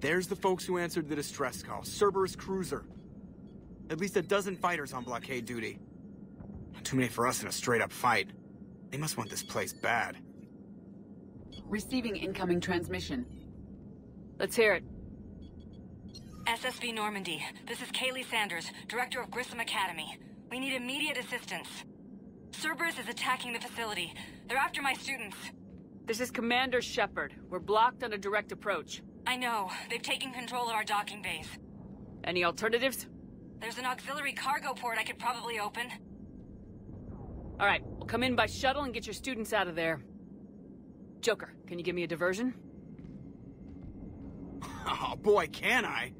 There's the folks who answered the distress call. Cerberus cruiser. At least a dozen fighters on blockade duty. Not too many for us in a straight-up fight. They must want this place bad. Receiving incoming transmission. Let's hear it. SSV Normandy. This is Kahlee Sanders, Director of Grissom Academy. We need immediate assistance. Cerberus is attacking the facility. They're after my students. This is Commander Shepard. We're blocked on a direct approach. I know. They've taken control of our docking base. Any alternatives? There's an auxiliary cargo port I could probably open. All right, we'll come in by shuttle and get your students out of there. Joker, can you give me a diversion? Oh boy, can I!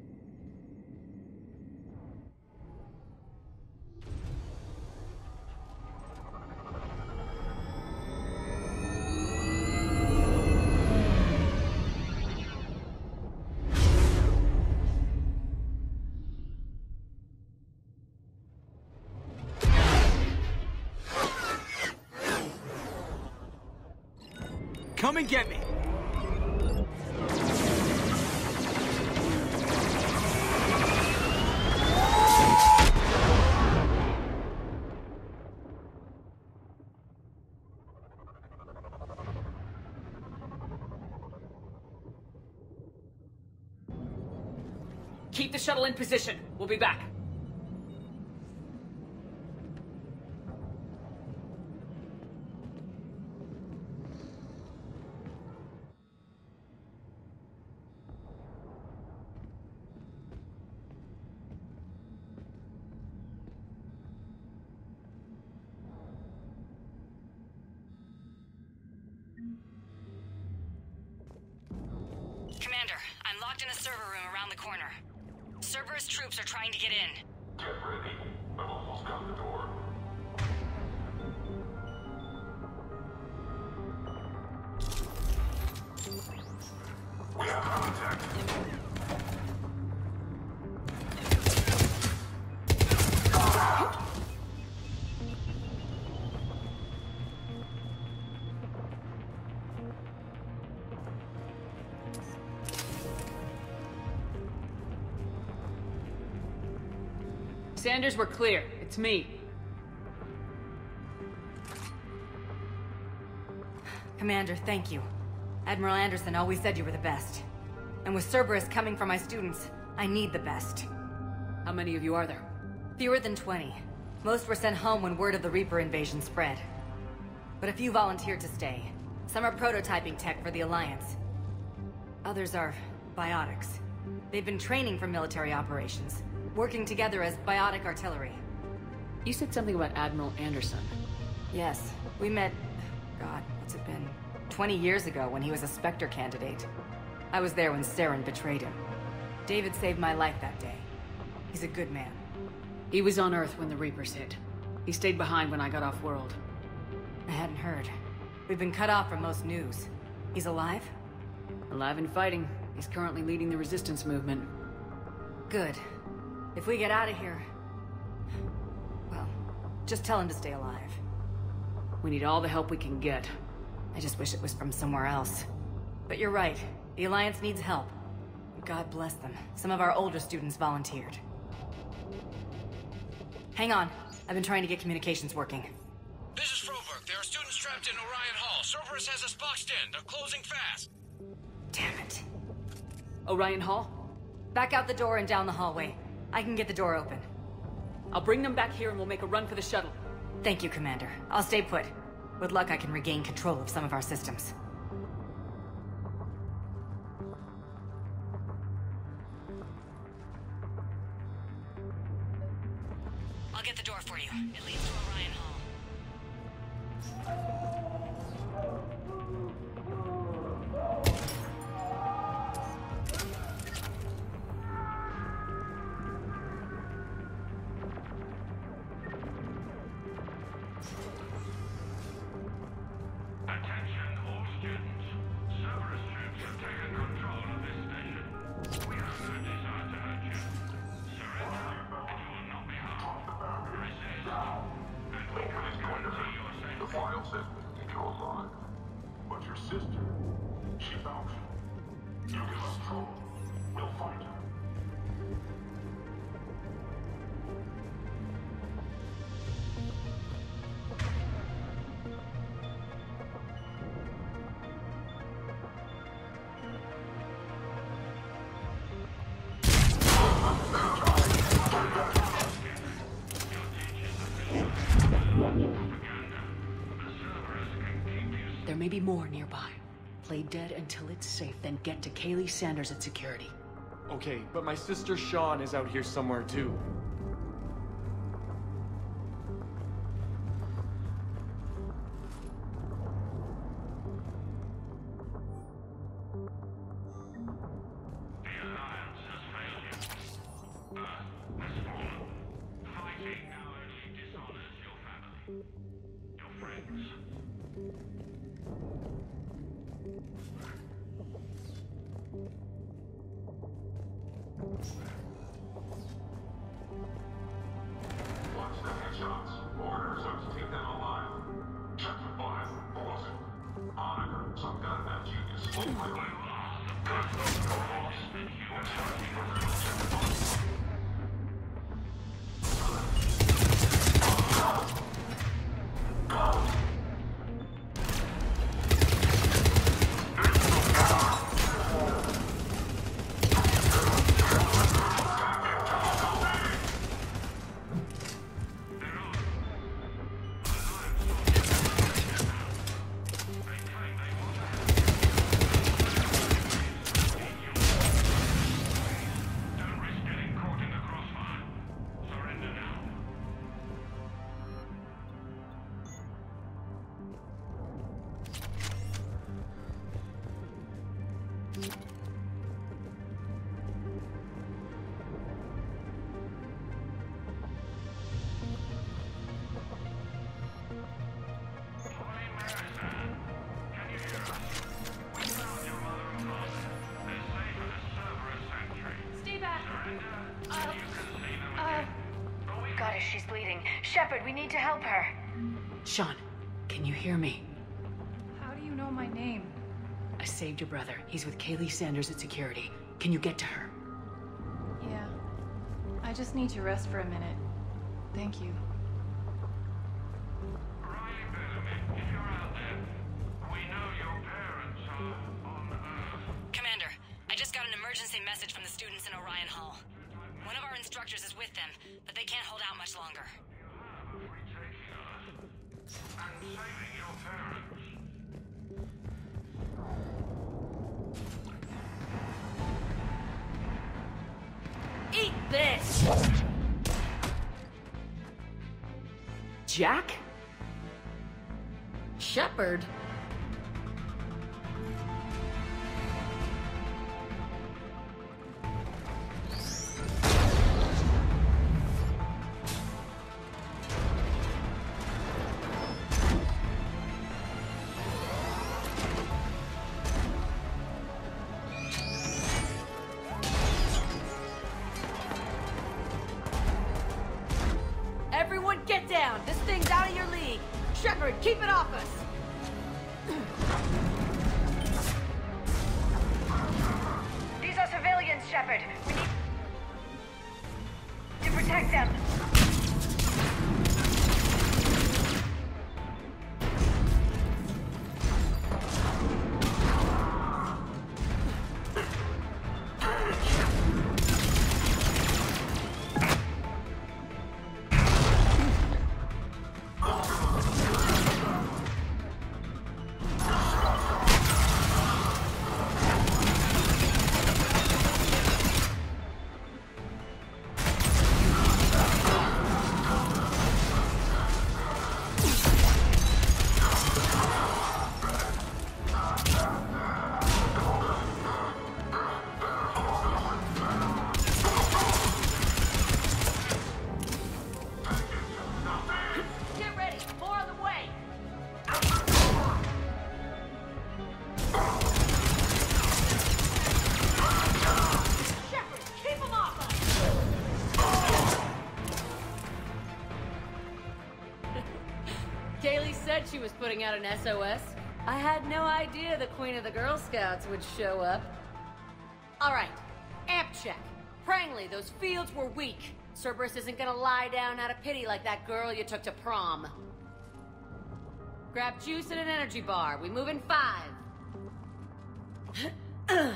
Come and get me! Keep the shuttle in position. We'll be back. Commander, I'm locked in a server room around the corner. Cerberus troops are trying to get in. Sanders, we're clear. It's me. Commander, thank you. Admiral Anderson always said you were the best. And with Cerberus coming for my students, I need the best. How many of you are there? Fewer than 20. Most were sent home when word of the Reaper invasion spread. But a few volunteered to stay. Some are prototyping tech for the Alliance. Others are biotics. They've been training for military operations, working together as biotic artillery. You said something about Admiral Anderson. Yes, we met... God, what's it been? 20 years ago when he was a Spectre candidate. I was there when Saren betrayed him. David saved my life that day. He's a good man. He was on Earth when the Reapers hit. He stayed behind when I got off world. I hadn't heard. We've been cut off from most news. He's alive? Alive and fighting. He's currently leading the resistance movement. Good. If we get out of here... Well, just tell him to stay alive. We need all the help we can get. I just wish it was from somewhere else. But you're right. The Alliance needs help. God bless them. Some of our older students volunteered. Hang on. I've been trying to get communications working. This is Froberg. There are students trapped in Orion Hall. Cerberus has us boxed in. They're closing fast. Damn it. Orion Hall? Back out the door and down the hallway. I can get the door open. I'll bring them back here and we'll make a run for the shuttle. Thank you, Commander. I'll stay put. With luck, I can regain control of some of our systems. You give us we'll find her. There may be more nearby. Play dead until it's safe, then get to Kahlee Sanders at security. Okay, but my sister Sean is out here somewhere too. Oh, my God. Shepard, we need to help her. Sean, can you hear me? How do you know my name? I saved your brother. He's with Kahlee Sanders at security. Can you get to her? Yeah. I just need to rest for a minute. Thank you. Jack? Shepard? Shepard, keep it off us! These are civilians, Shepard. We need to protect them. Out an SOS. I had no idea the Queen of the Girl Scouts would show up. All right, amp check. Prangley, those fields were weak. Cerberus isn't gonna lie down out of pity like that girl you took to prom. Grab juice and an energy bar. We move in five. Ugh.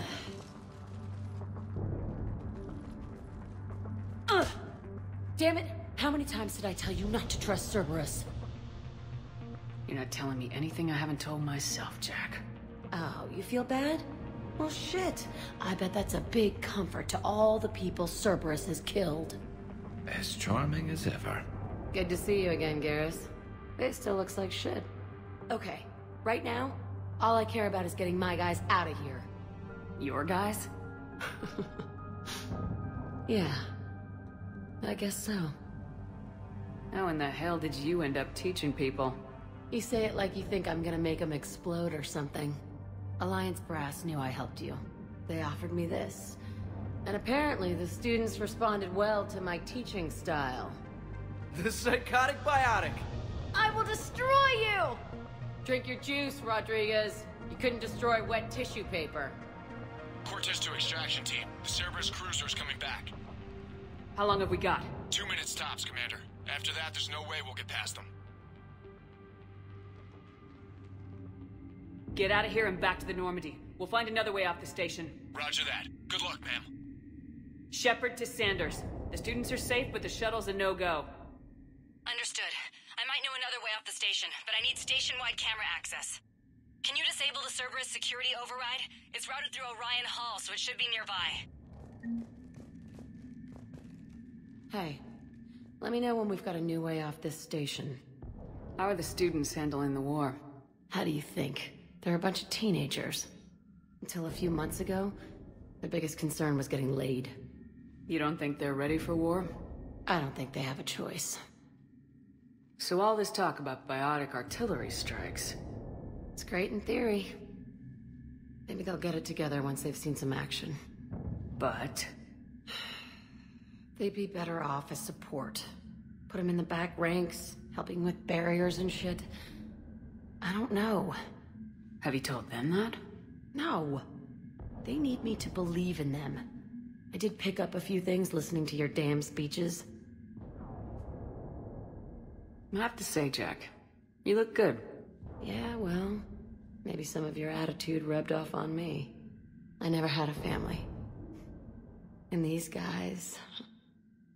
Damn it! How many times did I tell you not to trust Cerberus? You're not telling me anything I haven't told myself, Jack. Oh, you feel bad? Well, shit. I bet that's a big comfort to all the people Cerberus has killed. As charming as ever. Good to see you again, Garrus. It still looks like shit. Okay, right now, all I care about is getting my guys out of here. Your guys? Yeah. I guess so. How in the hell did you end up teaching people? You say it like you think I'm gonna make them explode or something. Alliance Brass knew I helped you. They offered me this. And apparently the students responded well to my teaching style. The psychotic biotic. I will destroy you! Drink your juice, Rodriguez. You couldn't destroy wet tissue paper. Cortez to extraction team. The Cerberus cruiser's coming back. How long have we got? Two minutes tops, Commander. After that, there's no way we'll get past them. Get out of here and back to the Normandy. We'll find another way off the station. Roger that. Good luck, ma'am. Shepard to Sanders. The students are safe, but the shuttle's a no-go. Understood. I might know another way off the station, but I need station-wide camera access. Can you disable the Cerberus security override? It's routed through Orion Hall, so it should be nearby. Hey, let me know when we've got a new way off this station. How are the students handling the war? How do you think? They're a bunch of teenagers. Until a few months ago, their biggest concern was getting laid. You don't think they're ready for war? I don't think they have a choice. So all this talk about biotic artillery strikes. It's great in theory. Maybe they'll get it together once they've seen some action. But... They'd be better off as support. Put them in the back ranks, helping with barriers and shit. I don't know. Have you told them that? No. They need me to believe in them. I did pick up a few things listening to your damn speeches. I have to say, Jack, you look good. Yeah, well, maybe some of your attitude rubbed off on me. I never had a family. And these guys...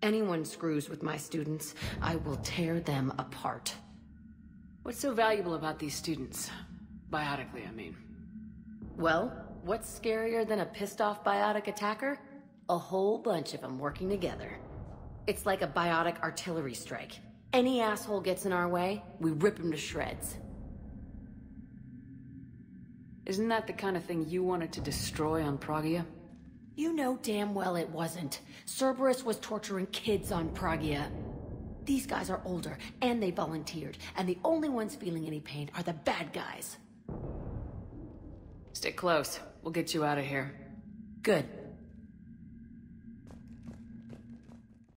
Anyone screws with my students, I will tear them apart. What's so valuable about these students? Biotically, I mean. Well, what's scarier than a pissed off biotic attacker? A whole bunch of them working together. It's like a biotic artillery strike. Any asshole gets in our way, we rip him to shreds. Isn't that the kind of thing you wanted to destroy on Pragia? You know damn well it wasn't. Cerberus was torturing kids on Pragia. These guys are older, and they volunteered, and the only ones feeling any pain are the bad guys. Stick close. We'll get you out of here. Good.